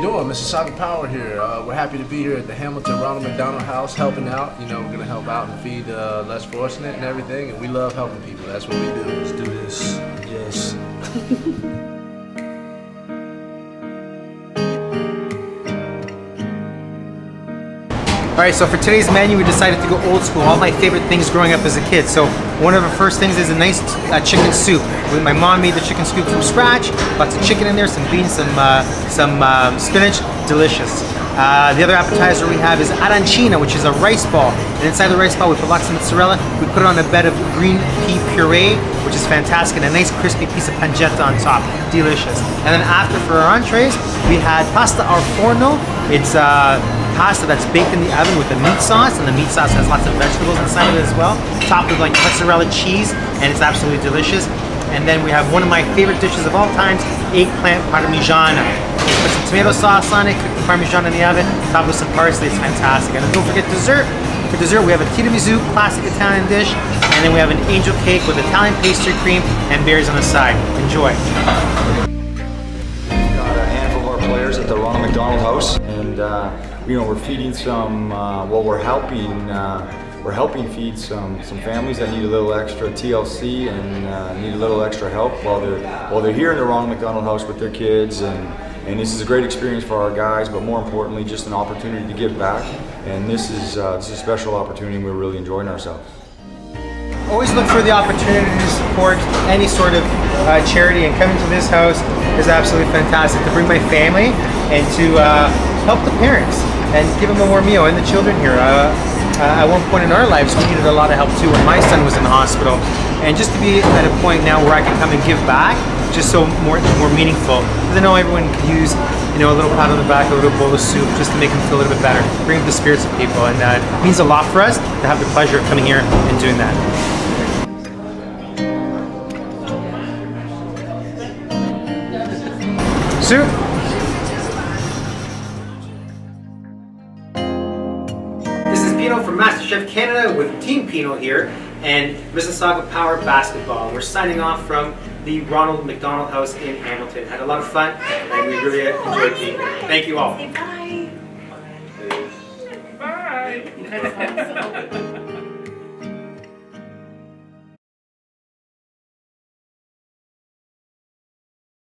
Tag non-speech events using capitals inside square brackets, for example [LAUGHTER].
doing? Mississauga Power here. Uh, we're happy to be here at the Hamilton Ronald McDonald House helping out. You know, we're going to help out and feed uh, less fortunate and everything, and we love helping people. That's what we do. Let's do this. Yes. [LAUGHS] All right, so for today's menu, we decided to go old school. All my favorite things growing up as a kid. So one of the first things is a nice uh, chicken soup. My mom made the chicken soup from scratch. Lots of chicken in there, some beans, some uh, some uh, spinach. Delicious. Uh, the other appetizer we have is arancina, which is a rice ball. And inside the rice ball, we put lots of mozzarella. We put it on a bed of green pea puree, which is fantastic, and a nice crispy piece of pancetta on top. Delicious. And then after, for our entrees, we had pasta al forno. It's uh, pasta that's baked in the oven with the meat sauce, and the meat sauce has lots of vegetables inside of it as well, topped with like mozzarella cheese, and it's absolutely delicious. And then we have one of my favorite dishes of all times, eggplant parmigiana. Put some tomato sauce on it, cook the parmesan in the oven, top with some parsley, it's fantastic. And don't forget dessert. For dessert, we have a tiramisu, classic Italian dish, and then we have an angel cake with Italian pastry cream and berries on the side. Enjoy. We've got a handful of our players at the Ronald McDonald House, and uh, you know we're feeding some. Uh, well, we're helping. Uh, we're helping feed some some families that need a little extra TLC and uh, need a little extra help while they're while they're here in the Ronald McDonald House with their kids and. And this is a great experience for our guys, but more importantly, just an opportunity to give back. And this is uh, this is a special opportunity, and we're really enjoying ourselves. Always look for the opportunity to support any sort of uh, charity, and coming to this house is absolutely fantastic to bring my family and to uh, help the parents and give them a warm meal and the children here. Uh, uh, at one point in our lives, we needed a lot of help too when my son was in the hospital, and just to be at a point now where I can come and give back, just so more more meaningful. Because I know everyone could use, you know, a little pat on the back, a little bowl of soup, just to make them feel a little bit better, bring up the spirits of people, and uh, means a lot for us to have the pleasure of coming here and doing that. Soup. Pino from MasterChef Canada with Team Pino here and Mississauga Power Basketball. We're signing off from the Ronald McDonald House in Hamilton. Had a lot of fun and we really enjoyed being here. Thank you all. Bye. Bye. [LAUGHS]